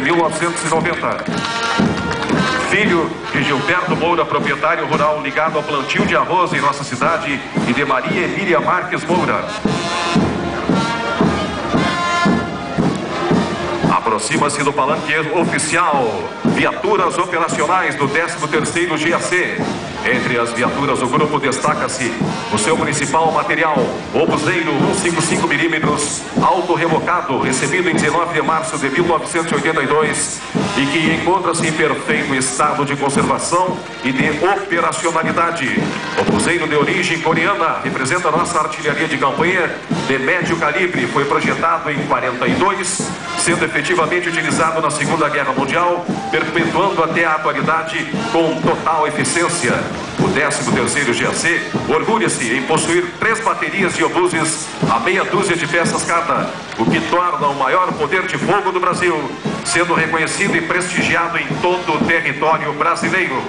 de 1990. Filho de Gilberto Moura, proprietário rural ligado ao plantio de arroz em nossa cidade, e de Maria Emília Marques Moura. Aproxima-se do palanque oficial. Viaturas operacionais do 13º GAC. Entre as viaturas do grupo destaca-se o seu principal material, o buzeiro 155mm auto-revocado, recebido em 19 de março de 1982 e que encontra-se em perfeito estado de conservação e de operacionalidade. O buzeiro de origem coreana representa nossa artilharia de campanha de médio calibre. Foi projetado em 42, sendo efetivamente utilizado na Segunda Guerra Mundial, perpetuando até a atualidade com total eficiência. O 13º GAC orgulha-se em possuir três baterias de obuses a meia dúzia de peças cada, o que torna o maior poder de fogo do Brasil, sendo reconhecido e prestigiado em todo o território brasileiro.